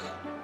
Yeah.